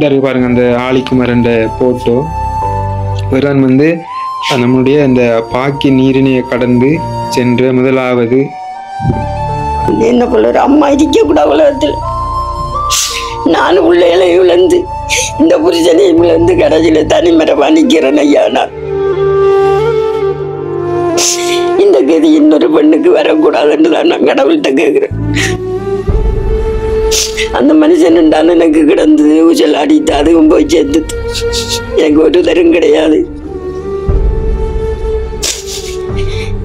இந்த இருக்கு பாருங்க அந்த ஆலிக்குமரண்ட போட்டோ இவர்தான் வந்து நம்முடைய அந்த பாக்கி நீரினையை கடந்து சென்ற முதலாவது. என்ன போல ஒரு அம்மா இருக்க கூட உலகத்தில் நானும் பிள்ளைகளை இழந்து இந்த புருஷனையும் இழந்து கடைசியில் தனிமரமா வணிக்கிறேன் ஐயா நான். இந்த கதி இன்னொரு பெண்ணுக்கு வரக்கூடாதுன்னு தான் நான் கடவுள்கிட்ட கேட்குறேன் அந்த மனுஷன் உண்டான எனக்கு கிடந்தது ஊசல் அடித்து அதுவும் போய் சேர்த்து எனக்கு ஒரு தரும் கிடையாது.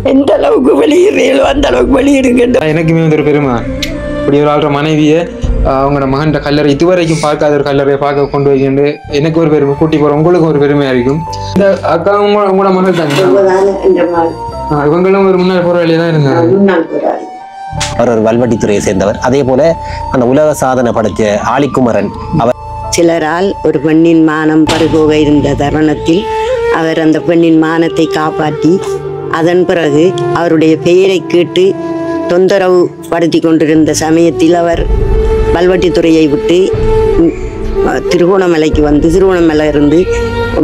எந்த அளவுக்கு வெளியிடுறீங்களோ அந்த அளவுக்கு வெளியிடுங்க எனக்குமே வந்து ஒரு பெருமை. இப்படி ஒரு ஆள்ற மனைவியை அவங்களோட மகன்கிட்ட கல்லறை இதுவரைக்கும் பார்க்காத ஒரு கல்லறையை பார்க்க கொண்டு வைக்கிண்டு எனக்கு ஒரு பெருமை. கூட்டி போற உங்களுக்கு ஒரு பெருமையா இருக்கும். இந்த அக்காவும் உங்களோட- மகள் ஆ, இவங்களும் ஒரு முன்னாள் போராளியா தான் இருந்தாங்க. அவர் ஒரு வல்வட்டித்துறையை சேர்ந்தவர். அதே போல அந்த உலக சாதனை படைச்ச ஆலிக்குமரன் அவர் சிலரால் ஒரு பெண்ணின் மானம் பறிபோக இருந்த தருணத்தில் அவர் அந்த பெண்ணின் மானத்தை காப்பாற்றி அதன் பிறகு அவருடைய பெயரை கேட்டு தொந்தரவு படுத்தி கொண்டிருந்த சமயத்தில் அவர் வல்வட்டித்துறையை விட்டு திருகோணமலைக்கு வந்து திருகோணமலை இருந்து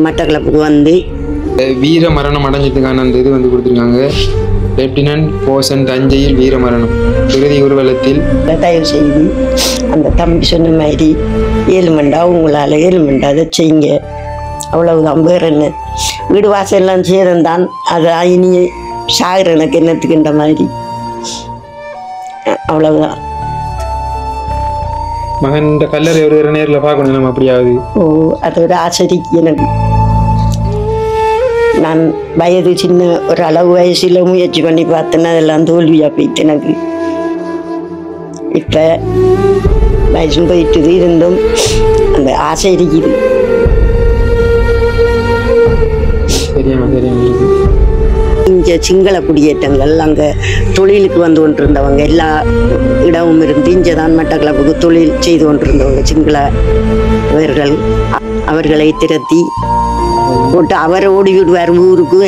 மட்டக்களப்புக்கு வந்து வீர மரணம் அடைஞ்சதுக்கான அந்த இது வந்து கொடுத்துருக்காங்க. லெப்டினன்ட் போசன் தஞ்சையில் வீர மரணம் இறுதி ஊர்வலத்தில் தயவு செய்து அந்த தம்பி சொன்ன மாதிரி ஏழு மண்டா உங்களால் ஏழு மண்டா அதை செய்யுங்க. அவ்வளவுதான். வேற என்ன? வீடு வாசல் எல்லாம் சேரந்தான். அது இனி சாகிற எனக்கு என்னத்துக்குன்ற மாதிரி. அவ்வளவுதான். மகன் கல்லறை ஒரு நேர்ல பார்க்கணும். நம்ம அப்படியாவது? ஓ அது ஒரு ஆச்சரிக்கு எனக்கு. நான் வயது சின்ன ஒரு அளவு வயசுல முயற்சி பண்ணி பார்த்தேன்னா அதெல்லாம் தோல்வியாக போயிட்டு எனக்கு. இப்போ வயசும் போயிட்டு இருந்தும் அந்த ஆசை இருக்குது. இங்கே சிங்கள குடியேற்றங்கள் அங்கே தொழிலுக்கு வந்து கொண்டிருந்தவங்க எல்லா இடமும் இருந்து இங்கே தான் மட்டக்களப்புக்கு தொழில் செய்து கொண்டிருந்தவங்க சிங்கள இவர்கள் அ- அவர்களை திரட்டி போட்டு அவர் ஓடி விடுவார் ஊருக்கு.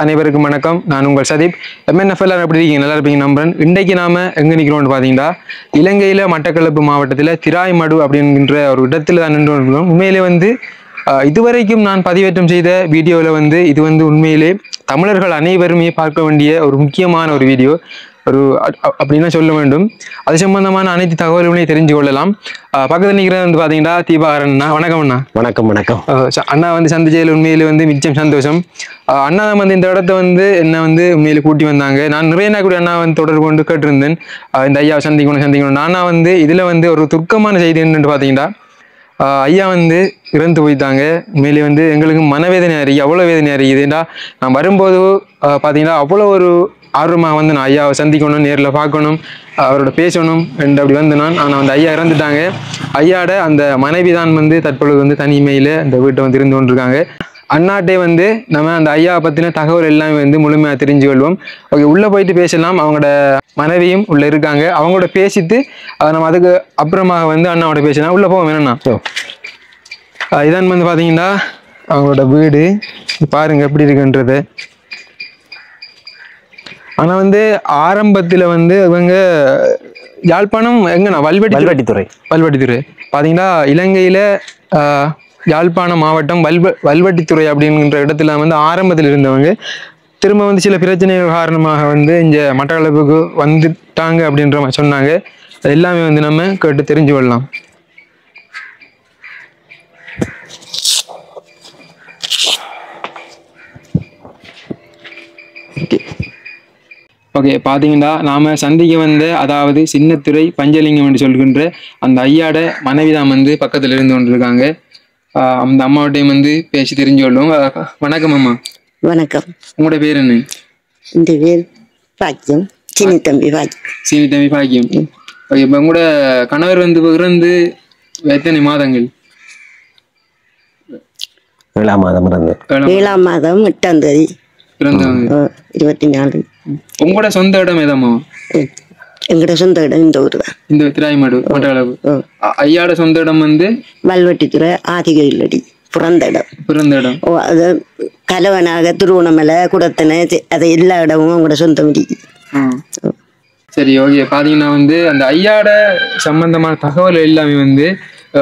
அனைவருக்கும் வணக்கம். நான் உங்கள் சதீப். எம்என்எஃப்எல் எப்படி இருக்கீங்க? நல்லா இருப்பீங்க நம்புறேன். இன்றைக்கு நாம எங்கே நிற்கிறோம்னு பார்த்தீங்கன்னா இலங்கையில் மட்டக்களப்பு மாவட்டத்தில் திராய்மடு அப்படின்ற ஒரு இடத்துல தான் நின்று கொண்டிருக்கிறோம் உண்மையிலே வந்து இதுவரைக்கும் நான் பதிவேற்றம் செய்த வீடியோவில் வந்து இது வந்து உண்மையிலே தமிழர்கள் அனைவருமே பார்க்க வேண்டிய ஒரு முக்கியமான ஒரு வீடியோ. ஒரு அப்படின்னு சொல்ல வேண்டும். அது சம்பந்தமான அனைத்து தகவல்களையும் தெரிஞ்சு கொள்ளலாம். பக்கத்தில் நிற்கிறது வந்து பார்த்தீங்கன்னா தீபாகரன் அண்ணா. வணக்கம் அண்ணா. வணக்கம் வணக்கம். அண்ணா வந்து சந்திச்சதில் உண்மையில வந்து மிச்சம் சந்தோஷம். அண்ணா தான் வந்து இந்த இடத்த வந்து என்ன வந்து உண்மையில கூட்டி வந்தாங்க. நான் நிறைய நாள் கூட அண்ணா வந்து தொடர்பு கொண்டு கேட்டிருந்தேன். இந்த ஐயாவை சந்திக்கணும் சந்திக்கணும் நானா வந்து இதுல வந்து ஒரு துர்க்கமான செய்தி என்னன்னு பார்த்தீங்கன்னா ஐயா வந்து இறந்து போயிட்டாங்க. உண்மையிலே வந்து எங்களுக்கு மனவேதனை அறியுது அவ்வளோ வேதனை அறியுது நான் வரும்போது பார்த்தீங்கன்னா அவ்வளோ ஒரு ஆர்வமாக வந்து நான் ஐயாவை சந்திக்கணும் நேரில் பார்க்கணும் அவரோட பேசணும் என்று அப்படி வந்து நான் ஆனால் வந்து ஐயா இறந்துட்டாங்க. ஐயாட அந்த மனைவி தான் வந்து தற்பொழுது வந்து தனிமையில் இந்த வீட்டை வந்து இருந்து கொண்டிருக்காங்க. அண்ணாட்டே வந்து நம்ம அந்த ஐயாவை பற்றின தகவல் எல்லாமே வந்து முழுமையாக தெரிஞ்சு கொள்வோம் ஓகே உள்ளே போயிட்டு பேசலாம். அவங்களோட மனைவியும் உள்ளே இருக்காங்க. அவங்களோட பேசிட்டு நம்ம அதுக்கு அப்புறமாக வந்து அண்ணாவோட பேசலாம். உள்ளே போவோம் என்னண்ணா? அஹ் இதான் வந்து பார்த்தீங்கன்னா அவங்களோட வீடு. பாருங்க எப்படி இருக்குன்றது. ஆனால் வந்து ஆரம்பத்தில் வந்து இவங்க யாழ்ப்பாணம் எங்கண்ணா? வல்வெட்டி வல்வட்டித்துறை. வல்வட்டித்துறை. பார்த்தீங்கன்னா இலங்கையில் யாழ்ப்பாணம் மாவட்டம் வல்வ வல்வட்டித்துறை அப்படிங்கிற இடத்துல வந்து ஆரம்பத்தில் இருந்தவங்க. திரும்ப வந்து சில பிரச்சனைகள் காரணமாக வந்து இங்கே மட்டக்களப்புக்கு வந்துட்டாங்க அப்படின்ற மாதிரி சொன்னாங்க. அது எல்லாமே வந்து நம்ம கேட்டு தெரிஞ்சு கொள்ளலாம். ஓகே பார்த்தீங்கன்னா நாம் சந்திக்க வந்த அதாவது சின்னத்துறை பஞ்சலிங்கம் என்று சொல்கின்ற அந்த ஐயாட மனைவி தான் வந்து பக்கத்தில் இருந்து கொண்டிருக்காங்க. அந்த அம்மாவட்டையும் வந்து பேசி தெரிஞ்சு கொள்ளும் வணக்கம் அம்மா. வணக்கம். உங்களோட பேர் என்ன? இந்த பேர் பாக்கியம் சின்ன தம்பி பாக்கியம் சீனி தம்பி பாக்கியம் ஓகே இப்போ கூட கணவர் வந்து இறந்து எத்தனை மாதங்கள்? ஏழாம் மாதம் இருந்து ஏழாம் மாதம். எட்டாம் தேதி. இருபத்தி நாலு. உங்களோட சொந்த இடம் ஏதாம்மா அஹ், எங்கட சொந்த இடம் இந்த ஊர் தான். இந்த திராய்மாடு அஹ், ஐயாட சொந்த இடம் வந்து? வல்வெட்டித்துறை ஆதிகையிலடி பிறந்த இடம். பிறந்த இடம். ஓ அது கலவனாக திருவண்ணாமலை குடத்தனை அது எல்லா இடமும் அவங்களோட சொந்தம் இருக்கு ஆ. சரி ஓகே. பாத்தீங்கன்னா வந்து அந்த ஐயாட சம்பந்தமான தகவல் எல்லாமே வந்து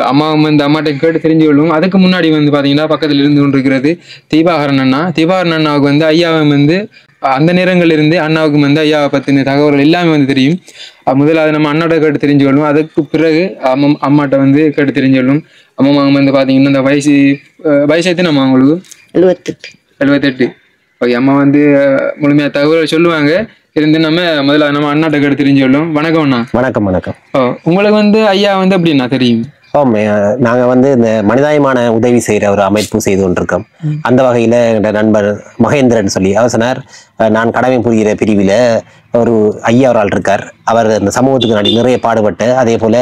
அம்மாவும் வந்து அம்மாட்ட கேட்டு தெரிஞ்சு கொள்ளும் அதுக்கு முன்னாடி வந்து பாத்தீங்கன்னா பக்கத்துல இருந்து கொண்டிருக்கிறது தீபாகரன் அண்ணா. தீபாகரன் அண்ணாவுக்கு வந்து ஐயாவை வந்து அந்த நேரங்கள்ல இருந்து அண்ணாவுக்கு வந்து ஐயாவை பத்தின தகவல்கள் எல்லாமே வந்து தெரியும். முதலாவது நம்ம அண்ணாட்ட கேட்டு தெரிஞ்சு கொள்ளும் அதுக்கு பிறகு அம்மா அம்மாட்ட வந்து கேட்டு தெரிஞ்சு கொள்ளும் அம்மா வந்து பாத்தீங்கன்னா இந்த வயசு வயசு எத்தனை அம்மா உங்களுக்கு? எழுபத்தெட்டு எழுபத்தெட்டு ஓகே அம்மா வந்து அஹ், முழுமையா தகவல் சொல்லுவாங்க. இருந்து நம்ம முதல்ல நம்ம அண்ணாட்ட கேட்டு தெரிஞ்சு கொள்ளும் வணக்கம் அண்ணா. வணக்கம் வணக்கம். ஓ உங்களுக்கு வந்து ஐயா வந்து எப்படின்னா தெரியும்? ஆம் அஹ் நாங்க வந்து இந்த மனிதாயமான உதவி செய்யற ஒரு அமைப்பு செய்து கொண்டிருக்கோம். அந்த வகையில எங்க நண்பர் மகேந்திரன் சொல்லி அவர் சொன்னார் நான் கடமை புரிகிற பிரிவில ஒரு ஐயா ஒரு ஆள் இருக்கார். அவர் இந்த சமூகத்துக்கு நடி நிறைய பாடுபட்டு அதே போல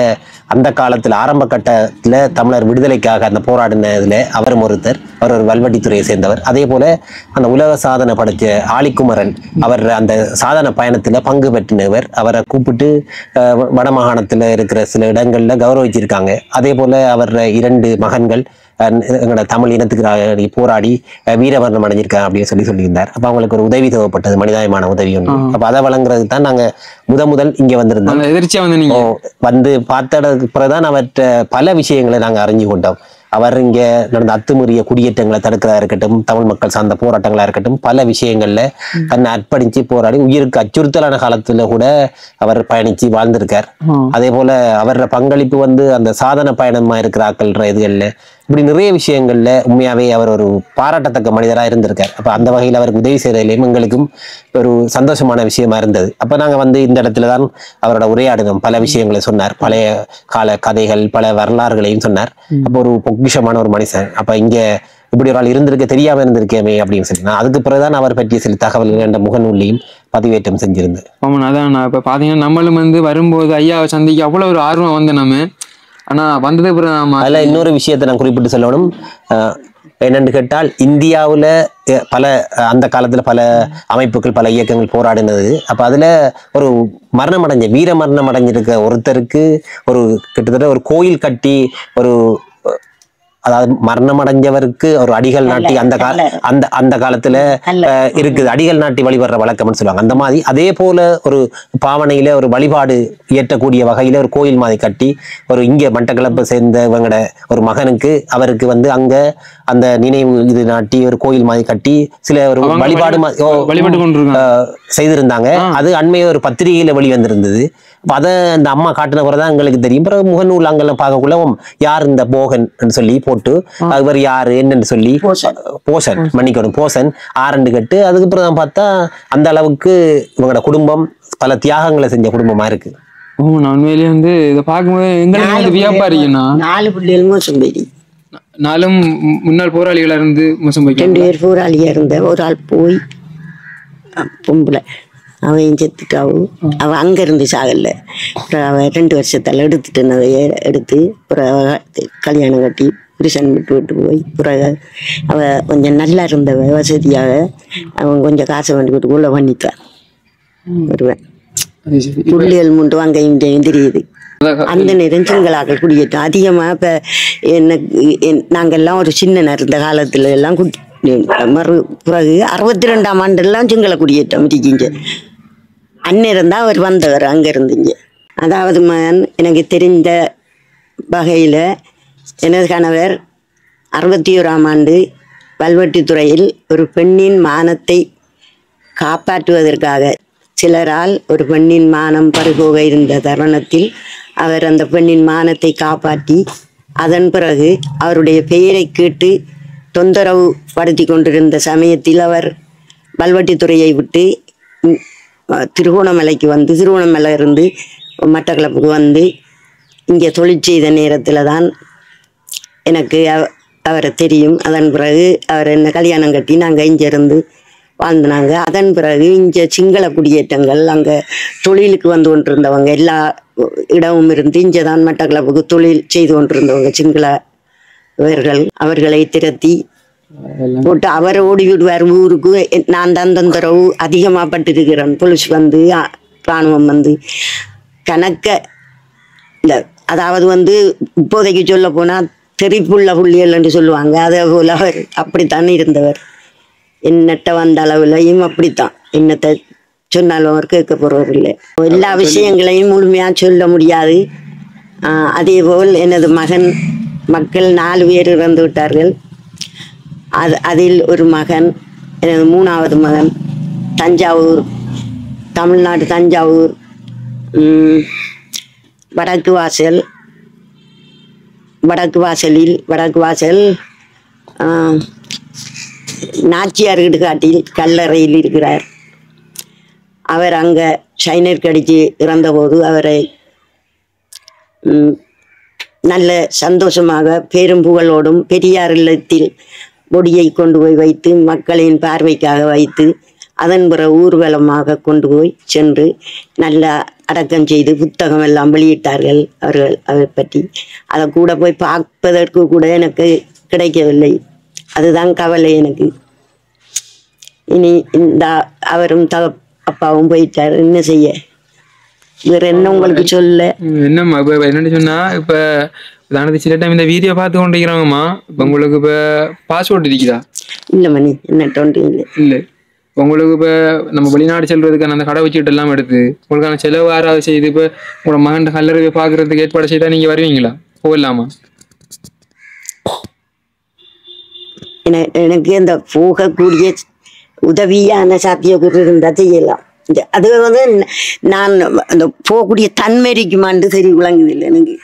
அந்த காலத்தில் ஆரம்ப கட்டத்தில் தமிழர் விடுதலைக்காக அந்த போராடினதில் அவரும் ஒருத்தர். அவர் ஒரு வல்வட்டித்துறையை சேர்ந்தவர். அதே போல அந்த உலக சாதனை படைத்த ஆலிக்குமரன் அவர் அந்த சாதன பயணத்தில் பங்கு பெற்றினவர். அவரை கூப்பிட்டு வடமாகாணத்தில் வ- இருக்கிற சில இடங்களில் கௌரவிச்சிருக்காங்க. அதே போல அவர் இரண்டு மகன்கள் எங்களோட தமிழ் இனத்துக்கு போராடி வீரமரணம் அடைஞ்சிருக்காங்க அப்படின்னு சொல்லி சொல்லியிருந்தார். அப்ப அவங்களுக்கு ஒரு உதவி தேவைப்பட்டது மனிதாயமான உதவி ஒன்று. அப்ப அதை வழங்குறதுக்கு தான் நாங்க முத முதல் இங்க வந்திருந்தோம். எதிர்ச்சியா வந்து வந்து பார்த்ததுக்கு பிறகுதான் அவற்றை பல விஷயங்களை நாங்க அறிஞ்சு கொண்டோம். அவர் இங்க நடந்த அத்துமீறிய குடியேற்றங்களை தடுக்கிறதா இருக்கட்டும் தமிழ் மக்கள் சார்ந்த போராட்டங்களா இருக்கட்டும் பல விஷயங்கள்ல தன்னை அர்ப்பணிச்சு போராடி உயிருக்கு அச்சுறுத்தலான காலத்துல கூட அவர் பயணிச்சு வாழ்ந்திருக்கார். அதே போல அவரோட பங்களிப்பு வந்து அந்த சாதன பயணமா இருக்கிற ஆக்கள்ன்ற இதுகள்ல இப்படி நிறைய விஷயங்கள்ல உண்மையாவே அவர் ஒரு பாராட்டத்தக்க மனிதரா இருந்திருக்கார். அப்ப அந்த வகையில் அவருக்கு உதவி செய்யறதுலயும் எங்களுக்கும் ஒரு சந்தோஷமான விஷயமா இருந்தது. அப்ப நாங்க வந்து இந்த இடத்துல தான் அவரோட உரையாடினோம். பல விஷயங்களை சொன்னார். பழைய கால கதைகள் பல வரலாறுகளையும் சொன்னார். அப்போ ஒரு பொக்கிஷமான ஒரு மனுஷன். அப்ப இங்க இப்படி ஒரு ஆள் இருந்திருக்க தெரியாம இருந்திருக்கேமே அப்படின்னு சொல்லி. நான் அதுக்கு பிறகுதான் அவர் பற்றிய சில தகவல்கள் என்ற முகநூல்லையும் பதிவேற்றம் செஞ்சிருந்தேன் ஆமாண்ணா அதான் நான் இப்ப பாத்தீங்கன்னா நம்மளும் வந்து வரும்போது ஐயாவை சந்திக்க அவ்வளவு ஒரு ஆர்வம் வந்து நம்ம ஆனா வந்ததுக்கு பிறகு இன்னொரு விஷயத்தை நான் குறிப்பிட்டு சொல்லணும். என்னென்று கேட்டால் இந்தியாவில் பல அந்த காலத்தில் பல அமைப்புகள் பல இயக்கங்கள் போராடினது. அப்போ அதில் ஒரு மரணம் அடைஞ்ச வீர மரணம் அடைஞ்சிருக்க ஒருத்தருக்கு ஒரு கிட்டத்தட்ட ஒரு கோயில் கட்டி ஒரு அதாவது மரணம் அடைஞ்சவருக்கு ஒரு அடிகள் நாட்டி அந்த கால அந்த அந்த காலத்துல அஹ், இருக்குது. அடிகள் நாட்டி வழிபடுற வழக்கம்னு சொல்லுவாங்க. அந்த மாதிரி அதே போல ஒரு பாவனையில ஒரு வழிபாடு இயற்றக்கூடிய வகையில ஒரு கோயில் மாதிரி கட்டி ஒரு இங்க மட்டக்களப்பை சேர்ந்தவங்கட ஒரு மகனுக்கு அவருக்கு வந்து அங்க அந்த நினைவு இது நாட்டி ஒரு கோயில் மாதிரி கட்டி சில ஒரு வழிபாடு செய்திருந்தாங்க. அது அண்மைய ஒரு பத்திரிகையில வெளிவந்திருந்தது. அப்ப அதை அந்த அம்மா காட்டின பிறகுதான் எங்களுக்கு தெரியும். பிறகு முகநூல் அங்கெல்லாம் பார்க்கக்குள்ள யார் இந்த போகன் சொல்லி போட்டு அவர் யாரு என்னன்னு சொல்லி போசன். மன்னிக்கணும் போசன் ஆரண்டு கட்டு. அதுக்கு பிறகு தான் பார்த்தா அந்த அளவுக்கு இவங்களோட குடும்பம் பல தியாகங்களை செஞ்ச குடும்பமா இருக்கு. ஓ நான் உண்மையிலேயே வந்து இதை பார்க்கும்போது எங்களுக்கு வந்து நாலு பிள்ளைகள் மோசம் போயிடுச்சு நாளும் மு- முன்னாள் போராளிகளா இருந்து மோசம் ரெண்டு போய்க்காங்க பேர் போராளியா இருந்த ஒரு ஆள் போய் பொம்பளை. அவன் செத்துட்டாவும் அவன் அங்க இருந்து சாகல. அப்புறம் அவன் ரெண்டு வருஷத்தால் எடுத்துட்டு நகைய எடுத்து அப்புறம் கல்யாணம் கட்டி புருஷன் விட்டு விட்டு போய் பிறகு அவ கொஞ்சம் நல்லா இருந்தவ வசதியாக அவன் கொஞ்சம் காசை வேண்டி விட்டு உள்ள பண்ணிட்டான். வருவேன். புள்ளியல் முண்டு அங்கே இங்கேயும் தெரியுது அந்த நேரம் சிங்களாக்கள் குடியேற்றம் அதிகமாக இப்போ எனக்கு என்- நாங்கெல்லாம் ஒரு சின்ன இருந்த காலத்துல எல்லாம் குடி மறு பிறகு அறுபத்தி ரெண்டாம் ஆண்டெல்லாம் சிங்கள குடியேற்றம் இருக்கீங்க அண்ணன் தான் அவர் வந்தவர் அங்கேருந்துங்க. அதாவது மகன் எனக்கு தெரிந்த வகையில் எனது கணவர் அறுபத்தி ஓராம் ஆண்டு வல்வெட்டித்துறையில் ஒரு பெண்ணின் மானத்தை காப்பாற்றுவதற்காக சிலரால் ஒரு பெண்ணின் மானம் பருகோக இருந்த தருணத்தில் அவர் அந்த பெண்ணின் மானத்தை காப்பாற்றி அதன் பிறகு அவருடைய பெயரை கேட்டு தொந்தரவு படுத்தி கொண்டிருந்த சமயத்தில் அவர் வல்வட்டித்துறையை விட்டு திருகோணமலைக்கு வந்து திருகோணமலை இருந்து மட்டக்களப்புக்கு வந்து இங்கே தொழில் செய்த நேரத்தில் தான் எனக்கு அவ- அவரை தெரியும். அதன் பிறகு அவர் என்ன கல்யாணம் கட்டி நாங்கள் இங்கேருந்து வாழ்ந்தினாங்க அதன் பிறகு இங்கே சிங்கள குடியேற்றங்கள் அங்கே தொழிலுக்கு வந்து கொண்டிருந்தவங்க எல்லா இடமும் இருந்து இங்கே தான் மட்டக்களப்புக்கு தொழில் செய்து கொண்டிருந்தவங்க சிங்கள இவர்கள் அவர்களை திரட்டி போட்டு அவர் ஓடி விடுவார் ஊருக்கு. நான் தான் தொந்தரவு அதிகமாக பட்டிருக்கிறேன் போலீஸ் வந்து அ- ராணுவம் வந்து. கணக்க இந்த அதாவது வந்து இப்போதைக்கு சொல்ல போனால் தெரிப்புள்ள புள்ளியல் என்று சொல்லுவாங்க. அதே போல அவர் அப்படித்தான் இருந்தவர். என்னட்ட வந்த அளவுலையும் அப்படித்தான். என்னத்தை சொன்னாலும் அவர் கேட்க போறவர் இல்லை எல்லா விஷயங்களையும் முழுமையாக சொல்ல முடியாது. அதே போல் எனது மகன் மக்கள் நாலு பேர் இறந்து விட்டார்கள். அது அதில் ஒரு மகன் எனது மூணாவது மகன் தஞ்சாவூர் தமிழ்நாடு தஞ்சாவூர் வடக்கு வாசல் வடக்கு வாசலில் வடக்கு வாசல் நாச்சியார் இடுகாட்டில் கல்லறையில் இருக்கிறார். அவர் அங்கே சைனர் கடிச்சு இறந்தபோது அவரை நல்ல சந்தோஷமாக பெரும் புகழோடும் பெரியார் இல்லத்தில் பொடியை கொண்டு போய் வைத்து மக்களின் பார்வைக்காக வைத்து அதன் பிற ஊர்வலமாக கொண்டு போய் சென்று நல்ல அடக்கம் செய்து புத்தகம் எல்லாம் வெளியிட்டார்கள் அவர்கள் அதை பற்றி. அதை கூட போய் பார்ப்பதற்கு கூட எனக்கு கிடைக்கவில்லை. அதுதான் கவலை எனக்கு. இனி இந்த அவரும் தக அப்பாவும் போயிட்டார். என்ன செய்ய? வேற என்ன உங்களுக்கு சொல்ல? என்னம்மா இப்ப என்னன்னு சொன்னா இப்ப உதாரணத்துக்கு சில டைம் இந்த வீடியோ பார்த்து கொண்டிருக்கிறாங்கம்மா இப்ப உங்களுக்கு இப்ப பாஸ்போர்ட் இருக்குதா? இல்லை மணி என்ன இல்லை இல்ல. உங்களுக்கு இப்ப நம்ம வெளிநாடு செல்றதுக்கான அந்த கடை வச்சுட்டு எல்லாம் எடுத்து உங்களுக்கான செலவு யாராவது செய்து இப்ப உங்களோட மகன் கல்லறை போய் பாக்குறதுக்கு ஏற்பாடு செய்தா நீங்க வருவீங்களா? போகலாமா? என- எனக்கு இந்த போகக்கூடிய உதவியான சாத்தியக்கூறு இருந்தால் செய்யலாம். அது வந்து நான் அந்த போகக்கூடிய தன்மை இருக்குமான்னு சரி விளங்குது இல்லை எனக்கு.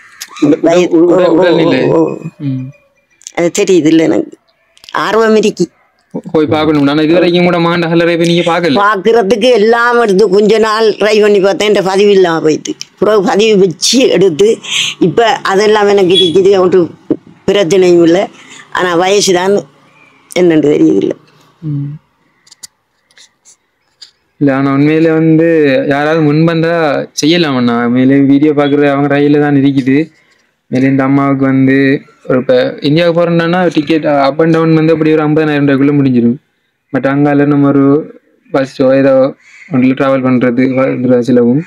அது தெரியுது இல்லை எனக்கு. ஆர்வம் இருக்கு. போய் பார்க்கணும். நான் இது வரைக்கும் கூட கல்லறை போய் நீங்க பார்க்கல. பார்க்கறதுக்கு எல்லாம் எடுத்து கொஞ்ச நாள் ட்ரை பண்ணி பார்த்தேன். என்ற பதிவு இல்லாமல் போயிடுது பிறகு பதிவு வச்சு எடுத்து இப்போ அதெல்லாம் எனக்கு இருக்குது. ஒரு பிரச்சனையும் இல்லை. ஆனால் வயசு தான் என்னன்னு தெரியுது இல்லை. இல்ல ஆனா உண்மையில வந்து யாராவது முன்வந்தா செய்யலாமண்ணா மேலே வீடியோ பார்க்குறது அவங்க ரயில தான் இருக்குது மேலே இந்த அம்மாவுக்கு வந்து ஒரு இப்போ இந்தியாவுக்கு போகிறோம்னா டிக்கெட் அப் அண்ட் டவுன் வந்து அப்படி ஒரு ஐம்பதாயிரம் ரூபாய்க்குள்ள முடிஞ்சிடும். பட் அங்கால நம்ம ஒரு பஸ்ஸோ ஏதோ ஒன்றில் ட்ராவல் பண்ணுறது செலவும்.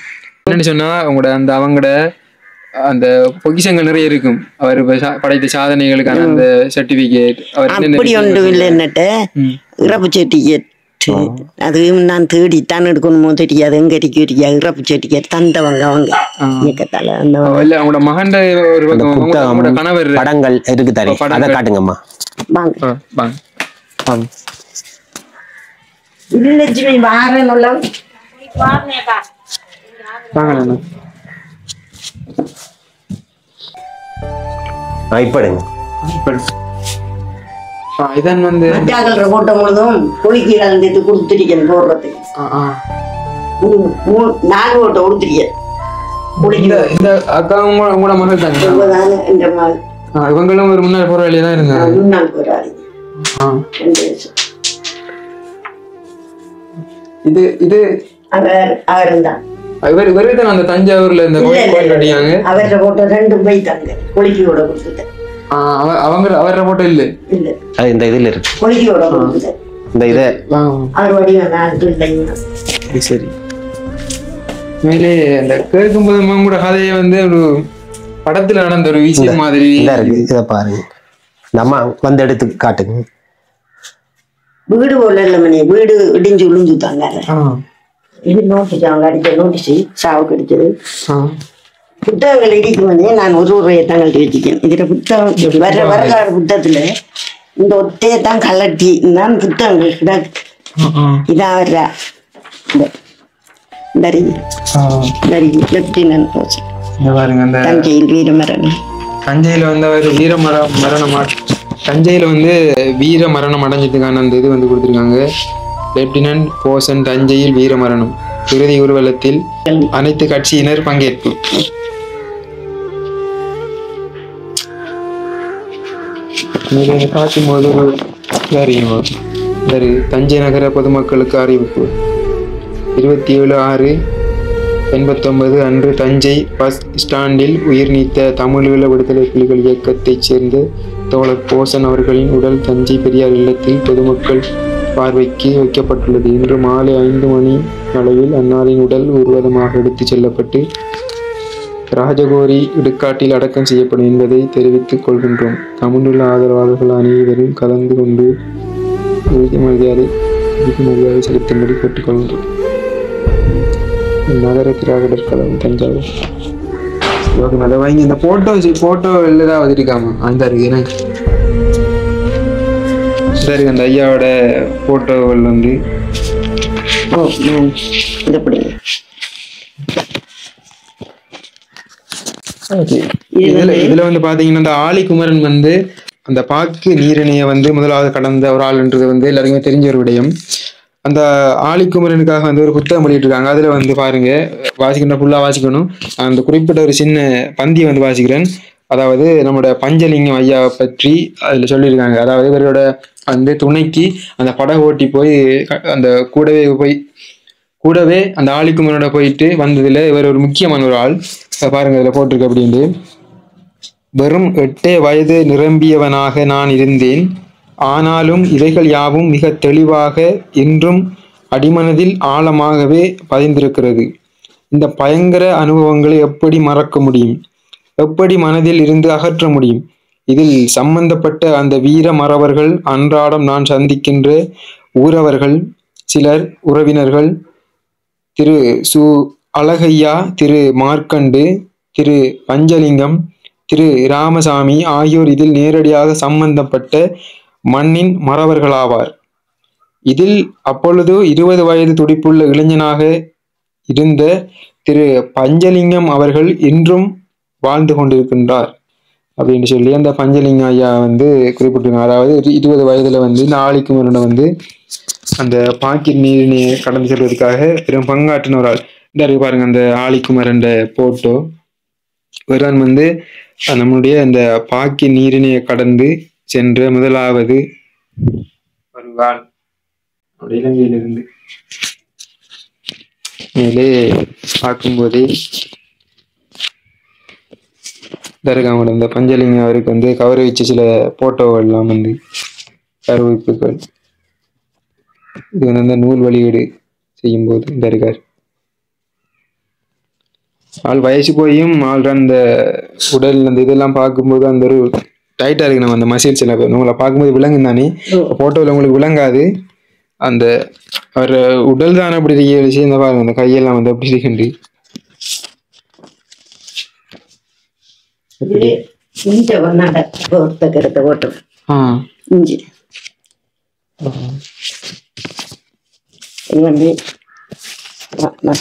என்னன்னு சொன்னா அவங்களோட அந்த அவங்களோட அந்த பொக்கிஷங்கள் நிறைய இருக்கும். அவர் படைத்த சாதனைகளுக்கான அந்த சர்டிபிகேட் அவர் அப்படி ஒன்றும் இல்லை என்னட்ட. ம். இறப்பு சர்டிஃபிகேட் அது நான் தேடித்தான் எடுக்கணுமோ தெரியாது. எங்க இருக்கு தெரியாது இறப்பு சர்டிஃபிகேட் தந்தவங்க அவங்க. இயக்கத்தால அந்த அவங்களோட மகன் ஒரு கணவர். படங்கள் இருக்கு தானே அதை. காட்டுங்கம்மா. வாங்க. வாங்க. இல்லட்சுமி வாரேன் வாங்க நானு. ஆ, இதான் வந்து மச்சாக்கள் கூட்டம் முழுதும் குளிக்கி கலந்துட்டு கொடுத்துருக்கேன் போடுறதுக்கு நாலு ஓட்டை கொடுத்துருக்கேன் இந்த உங்களோட- உங்களோட மகள் தாங்க இவங்களும் ஒரு முன்னாள் போராளியா தான் இருந்தாங்க. முன்னாள் போராளி. இது இது அவர் அவர் தான். இவர் இவரு தான் அந்த தஞ்சாவூர்ல இந்த கோயில் கோயில் கட்டியாங்க அவர்கிட்ட போட்ட ரெண்டு போய்த்தாங்க குளிக்கியோட கொடுத்துட்டேன். ஆ, அவ- அவங்க அவர போட்டோ இல்ல. இல்ல. அது இந்த இதுல இருக்கு. இந்த இதை. சரி, மேலே அந்த கேட்கும்போது கூட கதையை வந்து ஒரு படத்துல நடந்த ஒரு விஷயம் மாதிரி. இருக்கு. இதை பாருங்க. இந்த அம்மா வந்து எடுத்து காட்டுங்க. வீடு போல இல்லை மணி வீடு இடிஞ்சு விழுந்துட்டாங்க ஆ, இது நோட்டீஸ் அவங்க அடிச்ச நோட்டீஸ் சாவுக்கு அடிச்சது. ஆ. புத்தகங்கள் இடிக்கும் போதே நான் ஒரு ரூபாயை தான் கழட்டி வச்சுக்கேன் இதுல புத்தகம் வர வரலாறு புத்தகத்துல இந்த ஒத்தையை தான் கலட்டி நான் புத்தகங்கள் கிடக்கு. இதான் வர்ற தஞ்சையில் வீரமரணம். தஞ்சையில வந்து அவர் வீர மர மரணம் தஞ்சையில வந்து வீர மரணம் அடைஞ்சதுக்கான அந்த இது வந்து கொடுத்துருக்காங்க. லெப்டினன்ட் போசன் தஞ்சையில் வீர மரணம் இறுதி ஊர்வலத்தில் அனைத்து கட்சியினர் பங்கேற்பு. நீங்க காட்சி முதல்வர் அறியுமா? சரி தஞ்சை நகர பொதுமக்களுக்கு அறிவிப்பு. இருபத்தி ஏழு ஆறு எண்பத்தொன்பது அன்று தஞ்சை பஸ் ஸ்டாண்டில் உயிர் நீத்த தமிழீழ விடுதலை புலிகள் இயக்கத்தைச் சேர்ந்த தோழர் போசன் அவர்களின் உடல் தஞ்சை பெரியார் இல்லத்தில் பொதுமக்கள் பார்வைக்கு வைக்கப்பட்டுள்ளது. இன்று மாலை ஐந்து மணி அளவில் அன்னாரின் உடல் ஊர்வலமாக எடுத்துச் செல்லப்பட்டு ராஜகோரி இடுக்காட்டில் அடக்கம் செய்யப்படும் என்பதை தெரிவித்துக் கொள்கின்றோம். தமிழுள்ள ஆதரவாளர்கள் அனைவரும் கலந்து கொண்டு இறுதி மரியாதை இறுதி மரியாதை செலுத்தும்படி கேட்டுக்கொள்கின்றோம் நகர திராவிடர் கழகம் தஞ்சாவூர். ஓகே நல்லா வாங்கி இந்த போட்டோ போட்டோ ஏதாவது இருக்காமா அந்த இருக்கு ஏன்னா சரி அந்த ஐயாவோட ஃபோட்டோவில் வந்து. ஓ ம், இதை பிடிங்க இதுல இதுல வந்து பாத்தீங்கன்னா இந்த ஆலிகுமரன் வந்து அந்த பாக்கு நீரிணையை வந்து முதலாவது கடந்த ஒரு ஆள்ன்றது வந்து எல்லாருக்குமே தெரிஞ்ச ஒரு விடயம். அந்த ஆலிக்குமரனுக்காக வந்து ஒரு புத்தகம் வெளியிட்டிருக்காங்க. அதுல வந்து பாருங்க வாசிக்கணும் ஃபுல்லா வாசிக்கணும். அந்த குறிப்பிட்ட ஒரு சின்ன பந்தியை வந்து வாசிக்கிறேன். அதாவது நம்மளோட பஞ்சலிங்கம் ஐயாவை பற்றி அதுல சொல்லியிருக்காங்க. அதாவது இவரோட வந்து துணைக்கு அந்த படகு ஓட்டி போய் அந்த கூடவே போய் கூடவே அந்த ஆலிக்குமரனோட போயிட்டு வந்ததுல இவர் ஒரு முக்கியமான ஒரு ஆள். பாருங்க இதுல போட்டிருக்கு அப்படின்ட்டு. வெறும் எட்டே வயது நிரம்பியவனாக நான் இருந்தேன். ஆனாலும் இவைகள் யாவும் மிக தெளிவாக இன்றும் அடிமனதில் ஆழமாகவே பதிந்திருக்கிறது. இந்த பயங்கர அனுபவங்களை எப்படி மறக்க முடியும்? எப்படி மனதில் இருந்து அகற்ற முடியும்? இதில் சம்பந்தப்பட்ட அந்த வீர மறவர்கள் அன்றாடம் நான் சந்திக்கின்ற ஊரவர்கள் சிலர் உறவினர்கள் திரு சு அழகையா திரு மார்க்கண்டு திரு பஞ்சலிங்கம் திரு ராமசாமி ஆகியோர் இதில் நேரடியாக சம்பந்தப்பட்ட மண்ணின் மறவர்களாவார். இதில் அப்பொழுது இருபது வயது துடிப்புள்ள இளைஞனாக இருந்த திரு பஞ்சலிங்கம் அவர்கள் இன்றும் வாழ்ந்து கொண்டிருக்கின்றார் அப்படின்னு சொல்லி அந்த பஞ்சலிங்க ஐயா வந்து குறிப்பிட்டிருக்காங்க. அதாவது இருபது வயதுல வந்து நாளைக்கு ஆழிக்குமரனை வந்து அந்த பாக்கெட் நீரினை கடந்து செல்வதற்காக பெரும் பங்காற்றின ஒரு ஆள். இந்த இருக்கு பாருங்க அந்த ஆலிக்குமரண்ட போட்டோ இவர்தான் வந்து நம்மளுடைய நம்முடைய அந்த பாக்கி நீரினை கடந்து சென்ற முதலாவது வருவான் இலங்கையிலிருந்து. மேலே பார்க்கும்போதே தர்காவோட இந்த பஞ்சலிங்கம் அவருக்கு வந்து கௌரவிச்ச சில போட்டோகள் எல்லாம் வந்து கருவிப்புகள். இது வந்து அந்த நூல் வெளியீடு செய்யும்போது இந்த இருக்கார். ஆள் வயசு போயும் ஆள் அந்த உடல் அந்த இதெல்லாம் பார்க்கும்போது அந்த ஒரு டைட்டா இருக்கு நம்ம அந்த மசில்ஸ் எல்லாம். உங்களை பார்க்கும்போது விலங்கு தானே? போட்டோவில் உங்களுக்கு விளங்காது. அந்த அவர் உடல் தான் அப்படி இருக்க விஷயம் இந்த பாருங்க அந்த கையெல்லாம் வந்து அப்படி இருக்குண்டு இது வந்து ம-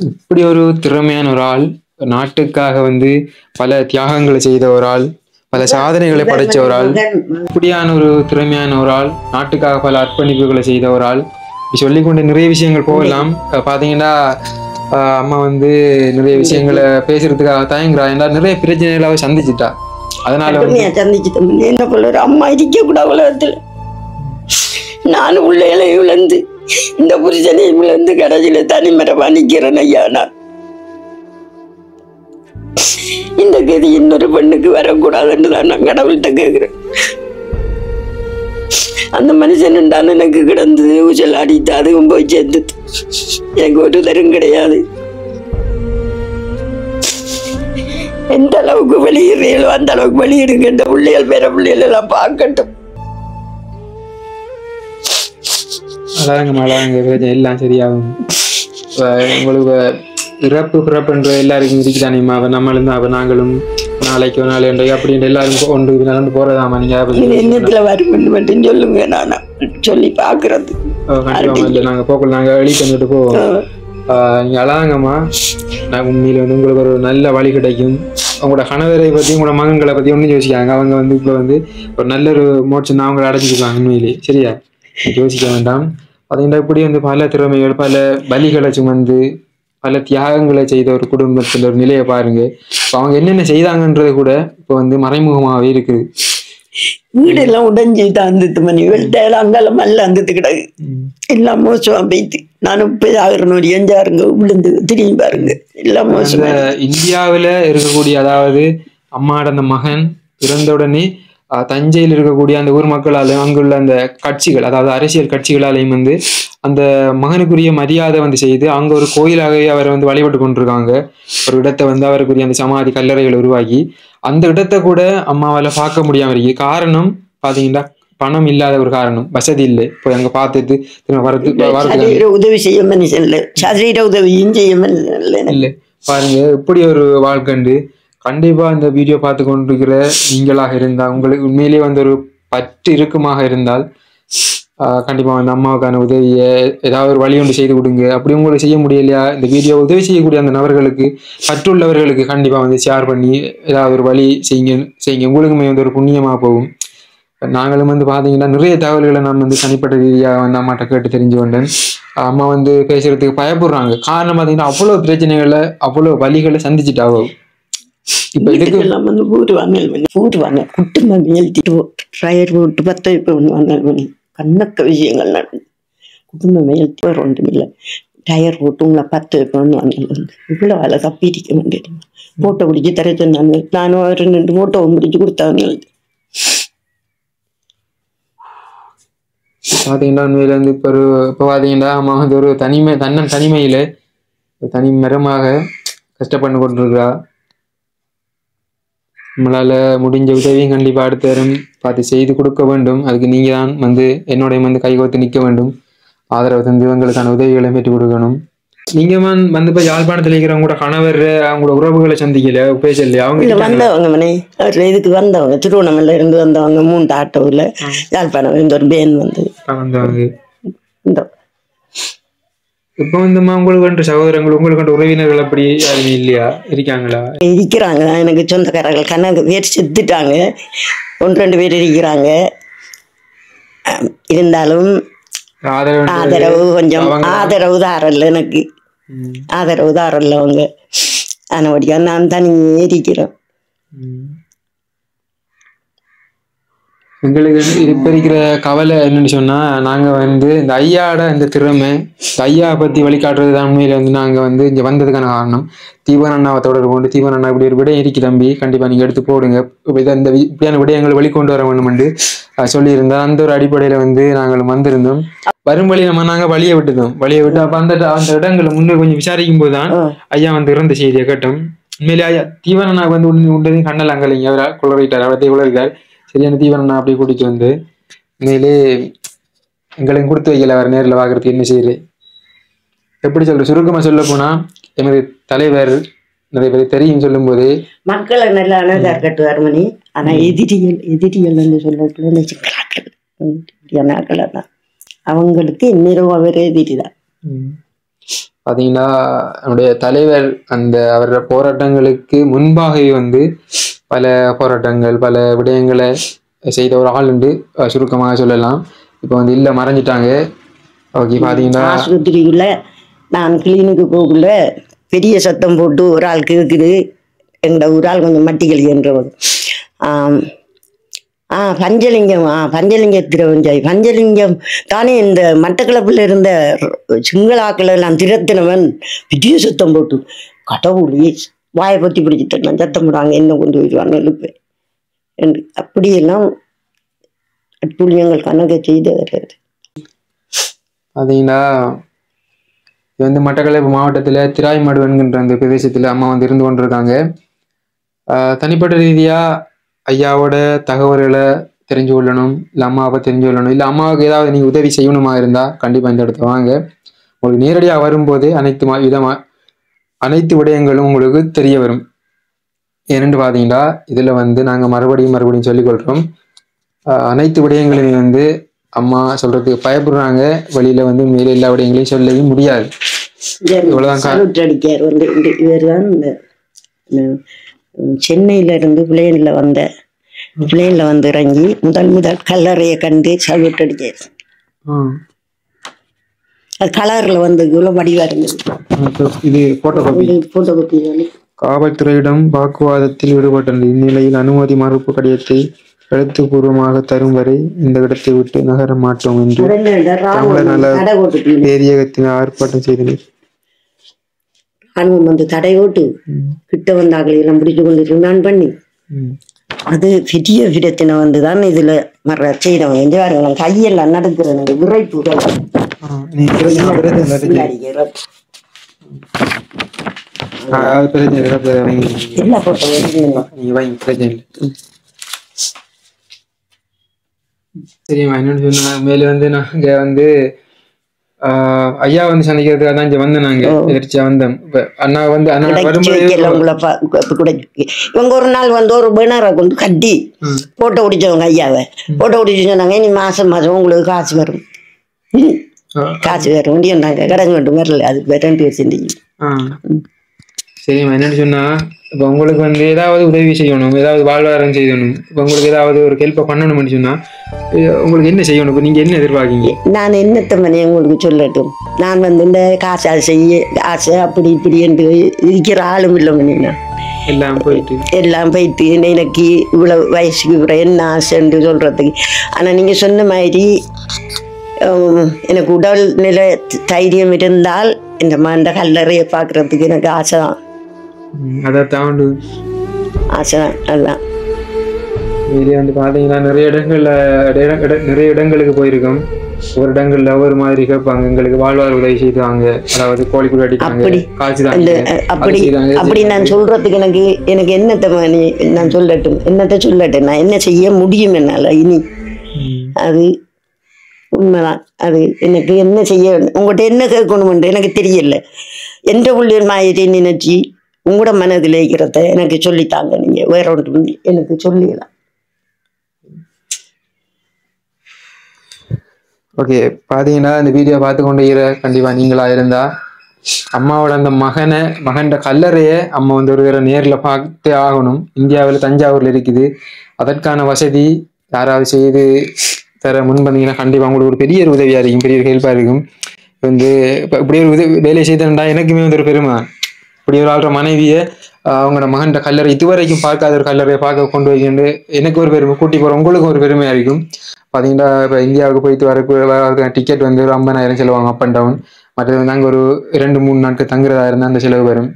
இப்படி ஒரு திறமையான ஒரு ஆள் நாட்டுக்காக வந்து பல தியாகங்களை செய்த ஒரு ஆள் பல சாதனைகளை படைச்ச ஒரு ஆள் இப்படியான ஒரு திறமையான ஒரு ஆள் நாட்டுக்காக பல அர்ப்பணிப்புகளை செய்த ஒரு ஆள். இப்படி சொல்லிக்கொண்டு நிறைய விஷயங்கள் போகலாம். அஹ் அம்மா வந்து நிறைய விஷயங்களை பேசுறதுக்காக தயங்குறா. ஏன்னா நிறைய பிரச்சனைகளை அவ சந்திச்சிட்டா. அதனால சந்திச்சுட்டு என்ன ஒரு அம்மா இருக்க கூட உலகத்துல. நானும் உள்ளையில விழுந்து. இந்த புருஷனையும் வந்து கடைசியில தனிமரமா நிக்கிறேன் ஐயா நான் இந்த கதி இன்னொரு பெண்ணுக்கு வரக்கூடாதுன்னு தான் நான் கடவுள்கிட்ட கேட்கிறேன் அந்த மனுஷன் உண்டான எனக்கு கிடந்தது ஊசல் அடித்து அதுவும் போய் சேர்ந்தது. எனக்கு ஒரு தரும் கிடையாது. எந்த அளவுக்கு வெளியிடுறீங்களோ அந்த அளவுக்கு வெளியிடுங்க இந்த பிள்ளைகள் பேர பிள்ளைகள் எல்லாம் பார்க்கட்டும். அதாங்க பிரச்சனை எல்லாம் சரியாகும். உங்களுக்கு இறப்பு பிறப்புன்ற எல்லாருக்கும் இருக்குதானேம்மா அவ நம்மளும் அவ நாங்களும் நாளைக்கு நாள் என்ற அப்படின்ற எல்லாரும் ஒன்று நடந்து போறதாமா நீங்க என்னத்துல வரும்னு மட்டும் சொல்லுங்க நான். சொல்லி பாக்குறது இல்லை நாங்க போக்குள்ள நாங்க வெளியே தந்துட்டு போவோம். நீங்க அழாங்கம்மா. நான் உண்மையில வந்து உங்களுக்கு ஒரு நல்ல வழி கிடைக்கும். உங்களோட கணவரை பத்தி உங்களோட மகன்களை பத்தி ஒன்றும் யோசிக்காங்க அவங்க வந்து இப்போ வந்து ஒரு நல்ல ஒரு மோட்சம் அவங்களை அடைஞ்சிருக்காங்க உண்மையிலே. சரியா? யோசிக்க வேண்டாம். பார்த்தீங்கன்னா இப்படி வந்து பல திறமைகள் பல பலிகளை சுமந்து பல தியாகங்களை செய்த ஒரு குடும்பத்தில் ஒரு நிலையை பாருங்க. அவங்க என்னென்ன செய்தாங்கன்றது கூட இப்போ வந்து மறைமுகமாகவே இருக்குது. வீடெல்லாம் உடைஞ்சு தாந்துட்டு மணி. வெள்ளையில அங்கால மல்ல அந்துட்டு கிடக்கு. எல்லாம் மோசமா போயிட்டு. நானும் போய் ஆகிறேன் ஒரு எஞ்சாருங்க விழுந்து திரும்பி பாருங்க. எல்லாம் மோசமா இந்தியாவுல இருக்கக்கூடிய அதாவது அம்மாவோட அந்த மகன் பிறந்த உடனே தஞ்சையில் இருக்கக்கூடிய அந்த ஊர் மக்களாலையும் அங்குள்ள அந்த கட்சிகள் அதாவது அரசியல் கட்சிகளாலையும் வந்து அந்த மகனுக்குரிய மரியாதை வந்து செய்து அங்க ஒரு கோயிலாகவே அவரை வந்து வழிபட்டு கொண்டிருக்காங்க. ஒரு இடத்தை வந்து அவருக்குரிய அந்த சமாதி கல்லறைகள் உருவாக்கி அந்த இடத்தை கூட அம்மாவால பார்க்க முடியாம இருக்கு. காரணம் பாத்தீங்கன்னா பணம் இல்லாத ஒரு காரணம். வசதி இல்லை. போய் அங்க பார்த்துட்டு திரும்ப வரது உதவி செய்ய மனுஷன் இல்லை சரீர உதவியும் செய்ய மனுஷன் இல்ல. பாருங்க இப்படி ஒரு வாழ்க்கண்டு கண்டிப்பா இந்த வீடியோ பார்த்து கொண்டிருக்கிற நீங்களாக இருந்தால் உங்களுக்கு உண்மையிலேயே வந்து ஒரு பற்று இறுக்கமாக இருந்தால் கண்டிப்பாக வந்து அந்த அம்மாவுக்கான உதவியை ஏதாவது ஒரு வழி ஒன்று செய்து கொடுங்க. அப்படி உங்களுக்கு செய்ய முடியலையா? இந்த வீடியோ உதவி செய்யக்கூடிய அந்த நபர்களுக்கு பற்றுள்ளவர்களுக்கு கண்டிப்பாக வந்து ஷேர் பண்ணி ஏதாவது ஒரு வழி செய்யுங்க செய்யுங்க. உங்களுக்குமே வந்து ஒரு புண்ணியமாக போகும். நாங்களும் வந்து பார்த்தீங்கன்னா நிறைய தகவல்களை நான் வந்து தனிப்பட்ட ரீதியாக வந்து அம்மாட்ட கேட்டு தெரிஞ்சு கொண்டேன். அம்மா வந்து பேசுகிறதுக்கு பயப்படுறாங்க. காரணம் பார்த்தீங்கன்னா அவ்வளோ பிரச்சனைகளை அவ்வளோ வழிகளை சந்திச்சுட்டாகும் இப்ப இதுக்கு வீட்டுக்கெல்லாம் வந்து பூட்டு வாங்கல் பண்ணி பூட்டு வாங்க மேல்த்திட்டு டயர் போட்டு பத்த வைப்ப ஒன்று வாங்கல் பண்ணி. கண்ணக்க விஷயங்கள் நடந்து குடும்பம் மேல்த்தி வேறு ஒன்றும் இல்லை. டயர் போட்டு உங்களை பத்து வைப்போம்னு வாங்கல் வந்து. இவ்வளோ வேலை தப்பிடிக்க முடியும் போட்டோ பிடிச்சி தர சொன்னாங்க. நானும் ஒரு ரெண்டு போட்டோ பிடிச்சி கொடுத்தாங்க. பாத்தீங்கன்னா உண்மையில வந்து இப்ப ஒரு இப்ப பாத்தீங்கன்னா அம்மா வந்து ஒரு தனிமை தன்னன் தனிமையில ஒரு தனி மரமாக கஷ்டப்பட்டு கொண்டிருக்கிறா. நம்மளால முடிஞ்ச உதவியும் கண்டிப்பா அடுத்த தரம் பார்த்து செய்து கொடுக்க வேண்டும். அதுக்கு நீங்க தான் வந்து என்னோட வந்து கைகோத்து நிற்க வேண்டும். ஆதரவு தந்து இவங்களுக்கான உதவிகளை பெற்றுக் கொடுக்கணும். நீங்க வந்து இப்ப யாழ்ப்பாணத்துல இருக்கிறவங்க கூட கணவர் அவங்களோட உறவுகளை சந்திக்கல பேசலையா அவங்க இல்லை? வந்தவங்க அவர் இதுக்கு வந்தவங்க திருவண்ணாமலையில இருந்து வந்தவங்க மூணு ஆட்டோவில் யாழ்ப்பாணம் இந்த ஒரு பேன் வந்து வந்தவங்க. இப்போ வந்து உங்களுக்கு வந்து சகோதரங்கள் உங்களுக்கு வந்து உறவினர்கள் அப்படி யாருமே இல்லையா? இருக்காங்களா? இருக்கிறாங்க. எனக்கு சொந்தக்காரர்கள் கணக்கு பேர் செத்துட்டாங்க ஒன்று ரெண்டு பேர் இருக்கிறாங்க. இருந்தாலும் ஆதரவு கொஞ்சம் ஆதரவு தாரல எனக்கு. ஆதரவு தாரல அவங்க. ஆனபடியா நான் தனியே இருக்கிறேன். எங்களுக்கு வந்து இப்ப இருக்கிற கவலை என்னன்னு சொன்னா நாங்க வந்து இந்த ஐயாட இந்த திறமை இந்த ஐயா பத்தி வழிகாட்டுறது தான் உண்மையில வந்து நாங்க வந்து இங்க வந்ததுக்கான காரணம். தீபன் அண்ணாவை தொடர்பு கொண்டு தீபன் அண்ணா இப்படி ஒரு விடயம் இருக்கு தம்பி கண்டிப்பா நீங்க எடுத்து போடுங்க. இதை இந்த இப்படியான விடயங்களை வெளிக்கொண்டு வர வேணும்னு அஹ், சொல்லியிருந்தேன் அந்த ஒரு அடிப்படையில வந்து நாங்கள் வந்திருந்தோம். வரும் வழி நம்ம நாங்க வழியை விட்டுட்டோம். வழியை விட்டு அப்ப அந்த அந்த இடங்களை முன்னே கொஞ்சம் விசாரிக்கும் போது தான். ஐயா வந்து இறந்த செய்தியை கேட்டோம். உண்மையிலே ஐயா தீவனண்ணா வந்து உண்டு உண்டதையும் கண்ணல் அங்கலைங்க. அவர் குளறிட்டார் அவரத்தை குளறிட்டார் சரியான தீவனண்ணா அப்படியே கூட்டிட்டு வந்து உண்மையிலே எங்களுக்கு கொடுத்து வைக்கல அவர் நேரில் பார்க்கறதுக்கு என்ன செய்யுது எப்படி சொல்ற சுருக்கமா சொல்ல போனா எமது தலைவர் நிறைய பேர் தெரியும் சொல்லும்போது மக்களை நல்லா அனதார் கட்டுவார் மணி ஆனா எதிரிகள் எதிரிகள் என்று சொல்லக்குள்ள தான். அவங்களுக்கு இந்நிறவு அவர் எதிரி தான் ம், பாத்தீங்கன்னா நம்முடைய தலைவர் அந்த அவரோட போராட்டங்களுக்கு முன்பாகவே வந்து பல போராட்டங்கள் பல விடயங்களை செய்த ஒரு ஆள் உண்டு. சுருக்கமாக சொல்லலாம். இப்போ வந்து இல்லை மறைஞ்சிட்டாங்க. ஓகே பார்த்தீங்கன்னா ஆஸ்பத்திரிக்குள்ள நான் கிளினிக்கு போகக்குள்ள பெரிய சத்தம் போட்டு ஒரு ஆள் கேட்குது எங்களோட ஒரு ஆள் கொஞ்சம் மட்டிகள் என்றவர். ஆ பஞ்சலிங்கம். ஆ பஞ்சலிங்க திருவஞ்சாய் பஞ்சலிங்கம் தானே இந்த மட்டக்களப்பில் இருந்த சிங்களாக்கள் எல்லாம் திரத்தினவன் பெரிய சத்தம் போட்டு கடவுளே. வாயை பற்றி பிடிச்சிட்டு சத்தம் போடுவாங்க என்ன கொண்டு போயிடுவாங்க எழுப்பு என்று அப்படியெல்லாம் அற்புதங்கள் கணக்கை செய்தவர் பார்த்தீங்களா இது வந்து மட்டக்களப்பு மாவட்டத்தில் திராய்மடு என்கின்ற அந்த பிரதேசத்தில் அம்மா வந்து இருந்து கொண்டிருக்காங்க. தனிப்பட்ட ரீதியாக ஐயாவோட தகவல்களை தெரிஞ்சு கொள்ளணும் இல்லை அம்மாவை தெரிஞ்சு கொள்ளணும் இல்லை அம்மாவுக்கு ஏதாவது நீங்கள் உதவி செய்யணுமா இருந்தால் கண்டிப்பாக இந்த இடத்த வாங்க. உங்களுக்கு நேரடியாக வரும்போது அனைத்து மா- அனைத்து விடயங்களும் உங்களுக்கு தெரிய வரும். ஏனென்று பார்த்தீங்கன்னா இதுல வந்து நாங்க மறுபடியும் மறுபடியும் சொல்லிக்கொள்றோம் ஆஹ் அனைத்து விடயங்களையும் வந்து அம்மா சொல்றதுக்கு பயப்படுறாங்க. வழியில வந்து மேலே எல்லா விடயங்களையும் சொல்லவும் முடியாது. இவ்வளவுதான் கா- சலுட் அடிக்கார். வந்து இவர் தான் இந்த இந்த, உம், சென்னையில இருந்து பிளேன்ல வந்த பிளேன்ல வந்து இறங்கி முதல் முதல் கல்லறையை கண்டு சல்யூட் ஆஹ் அது கலர்ல வந்து இவ்வளவு வடிவா இருந்தது. இது காப்பி காப்பி காவல்துறையிடம் வாக்குவாதத்தில் ஈடுபட்டனர் இந்நிலையில் அனுமதி மறுப்பு கடிதத்தை எழுத்துப்பூர்வமாக தரும் வரை இந்த இடத்தை விட்டு நகர மாட்டோம் என்று தமிழர் நல ஆர்ப்பாட்டம் செய்தனர் ராணுவம் வந்து தடை போட்டு கிட்ட வந்தாக்களை எல்லாம் பிடிச்சு கொண்டு இருந்தான் பண்ணி. அது பெரிய விடத்தின வந்து தான் இதுல மற செய்யறவங்க பாருங்க கையெல்லாம் நடக்கிறது விரைப்புகள். சரிம்மா என்னன்னு சொன்னா மேல வந்து நாங்க வந்து ஐயா வந்து சந்திக்கிறதுக்காக தான் இங்க வந்தோம் நாங்க எதிர்ச்சியா வந்தோம் அண்ணா வந்து அண்ணா வரும்போது. இவங்க ஒரு நாள் வந்து ஒரு பேனரை கொண்டு கட்டி போட்டோ பிடிச்சவங்க ஐயாவை. போட்டோ பிடிச்சி சொன்னாங்க இனி மாசம் மாசம் உங்களுக்கு காசு வரும். காசு வரும் முடியும் நாங்க கடன் கொண்டு வரல அது ரெண்டு சிந்திக்கு ஆ. சரிம்மா என்னன்னு சொன்னா இப்ப உங்களுக்கு வந்து ஏதாவது உதவி செய்யணும் ஏதாவது வாழ்வாதாரம் செய்யணும் இப்ப உங்களுக்கு ஏதாவது ஒரு ஹெல்ப்பை பண்ணணும்னு சொன்னா உங்களுக்கு என்ன செய்யணும் இப்ப நீங்க என்ன எதிர்பார்க்கீங்க நான் என்னத்த மணி உங்களுக்கு சொல்லட்டும் நான் வந்து இந்த காசு அது செய்ய ஆசை அப்படி இப்படி என்று இருக்கிற ஆளும் இல்லை மணி நான் எல்லாம் போயிட்டு எல்லாம் போயிட்டு எனக்கு இவ்வளவு வயசுக்கு இவ்வளோ என்ன ஆசைன்னு சொல்றதுக்கு ஆனா நீங்க சொன்ன மாதிரி எனக்கு உடல் நிலை தைரியம் இருந்தால் இந்த மண்ட கல்லறையை பார்க்கறதுக்கு எனக்கு ஆசை தான் ம், அதை தாண்டு ஆசை தான் அதுதான் வெளியே வந்து பாத்தீங்கன்னா நிறைய இடங்கள்ல இட- இட- நிறைய இடங்களுக்கு போயிருக்கோம் ஒரு இடங்கள்ல ஒரு மாதிரி கேட்பாங்க எங்களுக்கு வாழ்வார் உதவி செய்தாங்க அதாவது கோழிக்குடி அடித்தாங்க காய்ச்சி அப்படி அப்படி நான் சொல்றதுக்கு எனக்கு எனக்கு என்னத்த நான் சொல்லட்டும் என்னத்த சொல்லட்டும் நான் என்ன செய்ய முடியும் என்னால இனி அது உண்மைதான். அது எனக்கு என்ன செய்ய உங்கள்கிட்ட என்ன கேட்கணுமென்று எனக்கு தெரியல. எந்த உள்ளூர் மாதிரி நினைச்சி உங்களோட மனதில் இருக்கிறத எனக்கு சொல்லித்தாங்க நீங்கள் வேற ஒன்று எனக்கு சொல்லிடலாம் ஓகே பார்த்தீங்கன்னா இந்த வீடியோ பார்த்து கொண்டு இரு கண்டிப்பாக நீங்களா இருந்தா அம்மாவோட அந்த மகனை மகன்ட கல்லறையை அம்மா வந்து ஒரு தடவை நேரில் பார்த்தே ஆகணும். இந்தியாவில் தஞ்சாவூரில் இருக்குது. அதற்கான வசதி யாராவது செய்து தர முன் வந்தீங்கன்னா கண்டிப்பாக உங்களுக்கு ஒரு பெரிய ஒரு உதவியாக இருக்கும் பெரிய ஒரு ஹெல்ப்பாக இருக்கும். வந்து இப்போ இப்படி ஒரு உதவி வேலையை செய்தா எனக்குமே வந்து ஒரு பெருமை. இப்படி ஒரு ஆள்ற மனைவியை அவங்களோட மகன்ட கல்லறை இதுவரைக்கும் பார்க்காத ஒரு கல்லறையை பார்க்க கொண்டு வைக்கிண்டு எனக்கு ஒரு பெருமை கூட்டி போகிற உங்களுக்கும் ஒரு பெருமையாக இருக்கும் பார்த்தீங்கன்னா இப்போ இந்தியாவுக்கு போயிட்டு வரக்கு டிக்கெட் வந்து ஒரு ஐம்பதாயிரம் செலவாங்க அப் அண்ட் டவுன் மற்றது வந்து அங்கே ஒரு ரெண்டு மூணு நாட்கள் தங்குறதா இருந்தால் அந்த செலவு வரும்.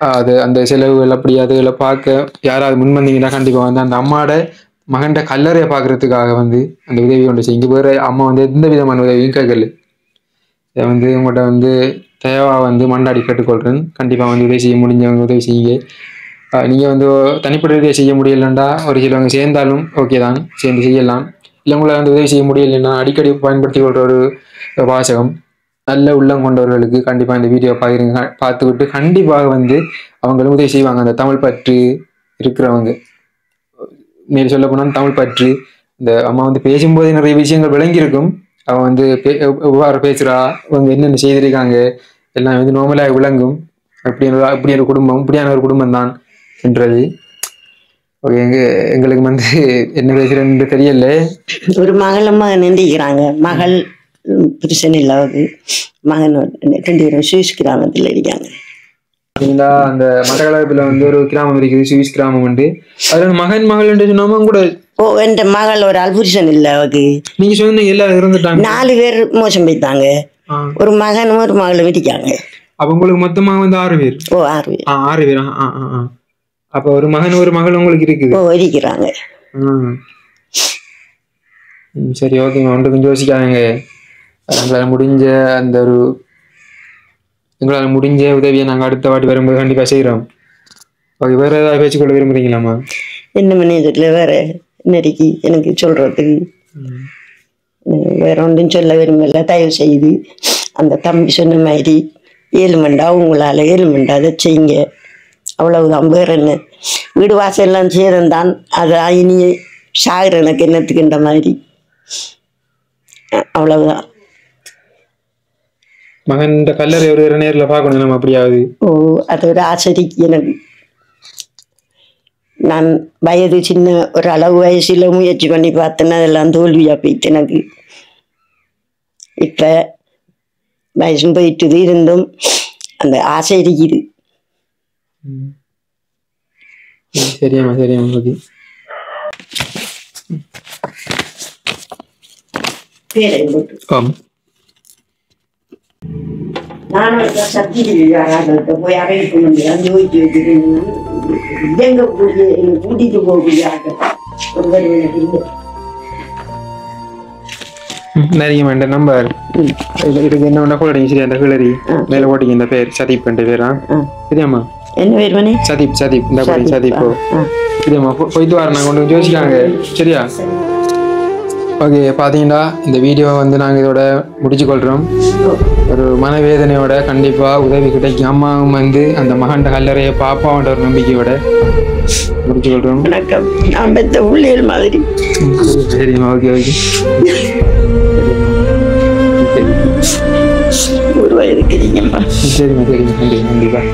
அது அந்த செலவுகள் அப்படி அதுகளை பார்க்க யாராவது முன் வந்தீங்கன்னா கண்டிப்பாக வந்து அந்த அம்மாவோட மகன்ட கல்லறையை பார்க்கறதுக்காக வந்து அந்த உதவி கொண்டு செய்யுங்க இங்கே போகிற அம்மா வந்து எந்த விதமான உதவியும் கேட்கல. இதை வந்து உங்கள்கிட்ட வந்து தேவா வந்து மண்டாடி கேட்டுக்கொள்கிறேன் கண்டிப்பாக வந்து உதவி செய்ய முடிஞ்சவங்க உதவி செய்யுங்க. நீங்கள் வந்து தனிப்பட்ட உதவி செய்ய முடியலண்டா ஒரு சிலவங்க சேர்ந்தாலும் ஓகே தான். சேர்ந்து செய்யலாம். இல்லை உங்களால் வந்து உதவி செய்ய முடியலைன்னா அடிக்கடி பயன்படுத்தி கொள்கிற ஒரு வாசகம். நல்ல உள்ளம் கொண்டவர்களுக்கு கண்டிப்பாக இந்த வீடியோ பார்க்குறீங்க பார்த்துக்கிட்டு கண்டிப்பாக வந்து அவங்களும் உதவி செய்வாங்க. அந்த தமிழ் பற்று இருக்கிறவங்க. மேல் சொல்ல போனால் தமிழ் பற்று. இந்த அம்மா வந்து பேசும்போது நிறைய விஷயங்கள் விளங்கியிருக்கும். அவன் வந்து பே- எவ்வாறு பேசுறா அவங்க என்னென்ன செய்திருக்காங்க எல்லாம் வந்து நார்மலாக விளங்கும். அப்படி அப்படி ஒரு குடும்பம் இப்படியான ஒரு குடும்பம் தான் என்றது. ஓகே எங்க எங்களுக்கு வந்து என்ன பேசுறேன்னு தெரியல. ஒரு மகளும் அம்மா நிந்திக்கிறாங்க. மகள் பிரச்சனை புருஷன் இல்லாவது மகன் வந்து ரெண்டு பேரும் கிராமத்தில் இருக்காங்க. பார்த்தீங்களா அந்த மட்டக்களப்பில் வந்து ஒரு கிராமம் இருக்குது சுவிஸ் கிராமம் உண்டு. அதுல மகன் மகள் என்று சொன்னாம கூட ஓ என் மகள் ஒரு ஆள் புருஷன் இல்லை அவக்கு நீங்க சொன்னீங்க எல்லாரும் இருந்துட்டாங்க நாலு பேர் மோசம் போய்த்தாங்க ஆ. ஒரு மகனும் ஒரு மகளும் இருக்காங்க அப்ப உங்களுக்கு மொத்தமா வந்து ஆறு பேர்? ஓ ஆறு பேர். ஆறு பேர். அப்ப ஒரு மகன் ஒரு மகள் உங்களுக்கு இருக்குது. ஓ இருக்கிறாங்க. சரி ஓகேங்க ஒன்று கொஞ்சம் யோசிக்காதீங்க. முடிஞ்ச அந்த ஒரு எங்களால் முடிஞ்ச உதவியை நாங்கள் அடுத்த வாட்டி வரும்போது கண்டிப்பாக செய்கிறோம் ஓகே வேறு ஏதாவது பேசிக்கொள்ள விரும்புறீங்களாம்மா? என்ன சொல்ல வேற நெருக்கி எனக்கு சொல்றதுக்கு உம், வேற ஒன்றும் சொல்ல விரும்பல. தயவு செய்து அந்த தம்பி சொன்ன மாதிரி ஏழு மண்டா உங்களால் ஏழு மண்டா அதை செய்யுங்க. அவ்வளவுதான். வேற என்ன? வீடு வாசல் எல்லாம் சேரந்தான். அது இனி சாகிற எனக்கு என்னத்துக்குன்ற மாதிரி. அவ்வளவுதான். மகன்ட கல்லறை ஒரு நேரில் பார்க்கணும். நம்ம அப்படியாவது. ஓ அது ஒரு ஆச்சரிக்கிறன் நான் வயது சின்ன ஒரு அளவு வயசுல முயற்சி பண்ணி பார்த்தேன்னா அதெல்லாம் தோல்வியா போயிட்டு எனக்கு. இப்போ வயசும் போயிட்டு இருந்தும் அந்த ஆசை இருக்குது சரியாம்மா சரியாம்மா ஓகே பேர் ஆம் நானும் சக்தி யாராவது போய் அறையிட்டு வந்து யோசிச்சு வச்சுருந்தேன் எங்க கூடிய கூட்டிட்டு போகக்கூடிய ஆட்கள் ஒருவர் எனக்கு இல்லை நிறைய வேண்டாம் நம்பர் இது இதுக்கு என்ன வேண்டாம் கூட சரி அந்த கிளறி மேல ஓட்டிங்க இந்த பேர் சதீப் என்ற பேரா. சரியாம்மா என்ன பேர் மணி சதீப் சதீப் இந்த போய் சதீப். சரியாம்மா போயிட்டு வரேன் நான் கொண்டு வந்து யோசிக்காங்க சரியா ஓகே பார்த்தீங்கன்னா இந்த வீடியோவை வந்து நாங்கள் இதோட முடிச்சு கொள்கிறோம் ஒரு மனவேதனையோட கண்டிப்பாக உதவி கிடைக்கும் அம்மாவும் வந்து அந்த மகண்ட கல்லறையை பாப்பான்ற ஒரு நம்பிக்கையோட முடிச்சு கொள்கிறோம் வணக்கம். நான் பெத்த உள்ளியல் மாதிரி. சரிம்மா ஓகே ஓகே ஒரு வயதுக்கு நீங்கம்மா. சரிம்மா சரிம்மா நன்றி நன்றி bye.